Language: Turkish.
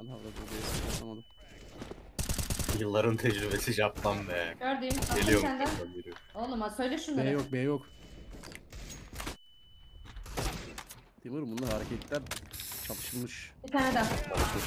Ana avradı oraya. Yılların tecrübesi Japtan be. Gördüğüm. Geliyor senden. Oğlum ha söyle B şunları. yok B yok. Timur bunlar hareketler çalışılmış. Bir tane daha. Çalışmış.